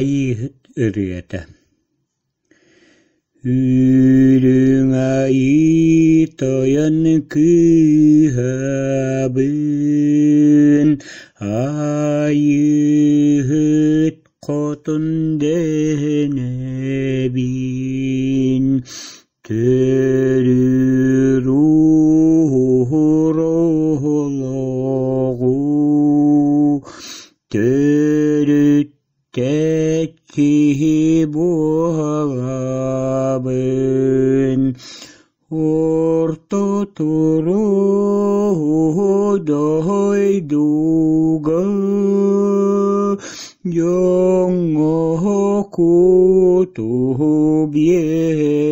päihdytä. Yhdymä itojen kyhäbyyn, aihdyt kotun dehnebin, tödy ruuhurou. Ortotoro doi duga. Yong oku tu bierebin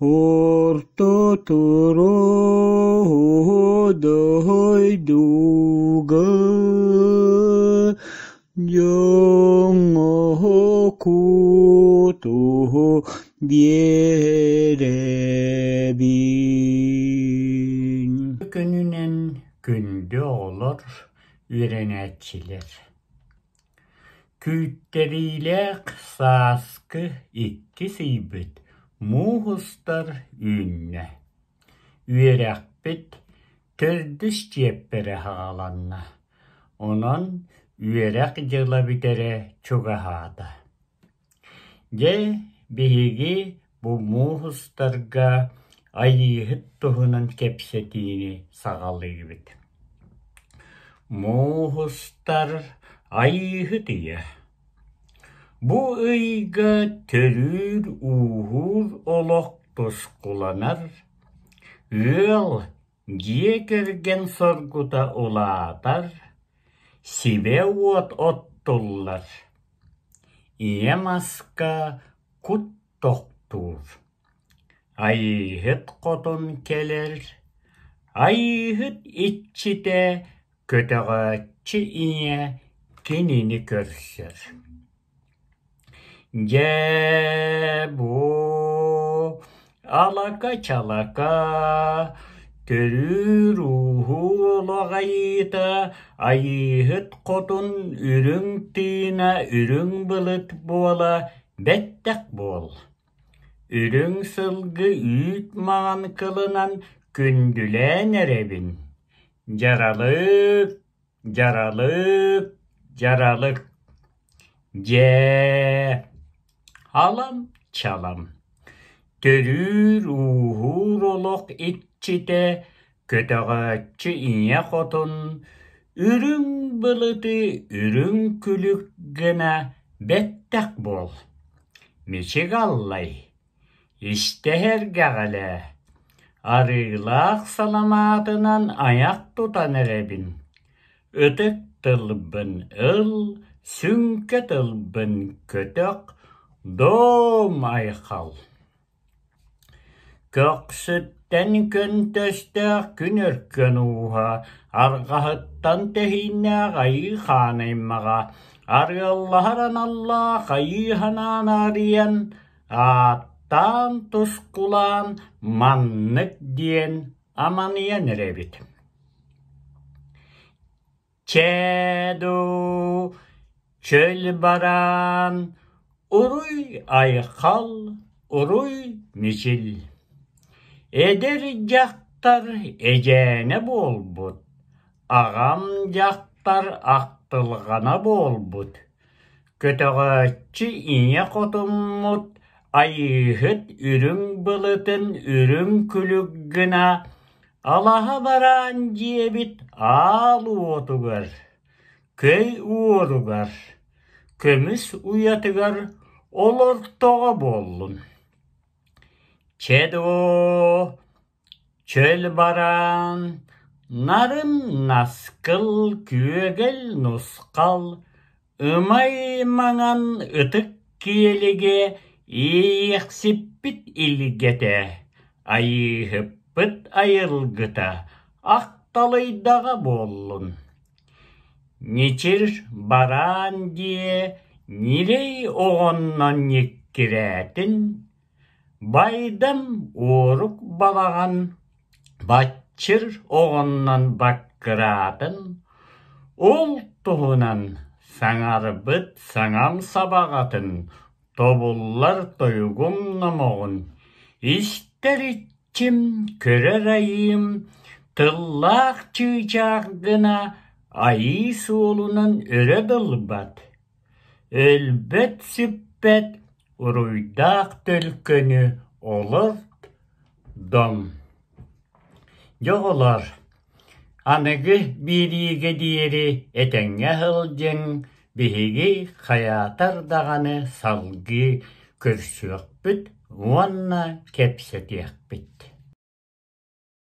Ortotoro doi duga. Yon oku toho bierebin. Gününen günde olur ürenetçiler. Kütleriyle kısaskı ikki siybit, muhustar ünne. Ürekbit, tördüş cebbere hağalanna. Onun üyerek jıla bitere çoga hada. Ge bihigi bu muhustarga ayıhıt tohunan kepsetiini sağalıybit. Muhustar ayıhı diye. Bu ıyga törür uhur olok tuskulanar. Öl giye kergen sorguda sivevuot ottullar. Iemaska kuttoktuv. Ayhıt kotun keler. Ayhıt iççide kötağaççı iye kinini körsür. Cebu alaka çalaka чалака төрүр уху олағайыта айыхыт котун үрүң тыына үрүң былыт буола беттек бол. Үрүң сылгы үйт маған кылынан күндүлен эребин. Жаралык, жаралык, жаралык. Же алам çalam. Төрүр ухур олок итчите көтөгөччү ине хотун үрүң былыты үрүң күлүк гына беттак бол. Мичиг аллай. İşte gagale. Arıylak salamatынан ayak tutan erebin. Ötük tılbın ıl, sünke tılbın kötök, dom ayqal. Tän köntöstä kynyrkkönuuha, arkahattan tehinnää kaihaanemmaka. Arjollaharan alla kaihanaan arjen, aattaan tuskulaan mannet dien amaniya nerevit. Çedu, çöl baran, uruy aykal, uruy miçil. Эдер жақтар эжене болбут. Ағам жақтар ақтылғана болбут. Көтөгөччү ине котуммут айыхыт үрүң былытын үрүң күлүк гына алаха баран жиебит ал уотугар көй уоругар көмүс уятыгар олортого боллун чедо чөл баран нарын наскыл күөгел нускал ымай маңан ытык киелиге Иэхсиппит илгете, айыхыппыт айылгыта, ақталайдаға боллун. Ничир баран дие, нирей оғоннан неккірәтін, байдам орук балаған, батчыр оғоннан баккыратын, ол туһунан саңарбыт саңам сабағатын, тобуллар тойгум намоғын. Истер итчим, көрер айым, тыллақ гына айы суолунан өрө дылбат. Өлбөт сүппет, уруйдақ төлкөнү олар дом. Жоғылар, аныгы бириге диери этеңе хылжың, биһиги хаятар дағаны салгы көрсүөкпүт, уанна кепсетиэкпит.